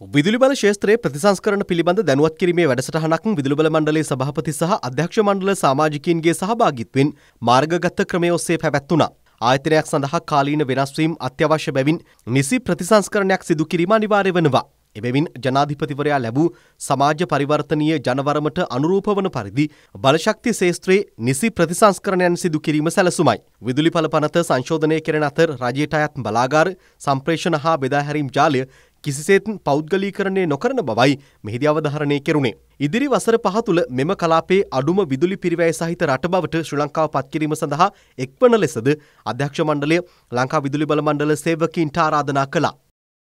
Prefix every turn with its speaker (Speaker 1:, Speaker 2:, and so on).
Speaker 1: විදුලි බල ශේත්‍රයේ ප්‍රතිසංස්කරණ පිළිබඳ දැනුවත් කිරීමේ වැඩසටහනක් විදුලි බල මණ්ඩලයේ සභාපති සහ අධ්‍යක්ෂ මණ්ඩල සමාජිකයින්ගේ සහභාගීත්වයෙන් මාර්ගගත ක්‍රමය ඔස්සේ පැවැත්වුණා. ආයතනයක් සඳහා කාලීන වෙනස්වීම් අත්‍යවශ්‍ය බැවින් නිසි ප්‍රතිසංස්කරණයක් සිදු කිරීම අනිවාර්ය වෙනවා. එබැවින් ජනාධිපතිවරයා ලැබූ සමාජ පරිවර්තනීය ජනවරමට අනුරූප වන පරිදි බලශක්ති ශේත්‍රයේ නිසි ප්‍රතිසංස්කරණයන් සිදු කිරීම සැලසුමයි. විදුලි පල පනත සංශෝධනය කෙරෙන අතර රජයට අයත් බලාගාර සම්ප්‍රේෂණ හා බෙදාහැරීම් ජාලය කිසිසේත් පෞද්ගලීකරණය නොකරන බවයි මෙහිදී අවධාරණය කෙරුණේ. ඉදිරි වසර පහ තුළ මෙම කලාපේ අඩුම විදුලි පිරිවැය සහිත රට බවට ශ්‍රී ලංකාව පත්කිරීම සඳහා එක්වන ලෙසද අධ්‍යක්ෂ මණ්ඩලය ලංකා විදුලි බල මණ්ඩල සේවකීන්ට ආරාධනා කළා.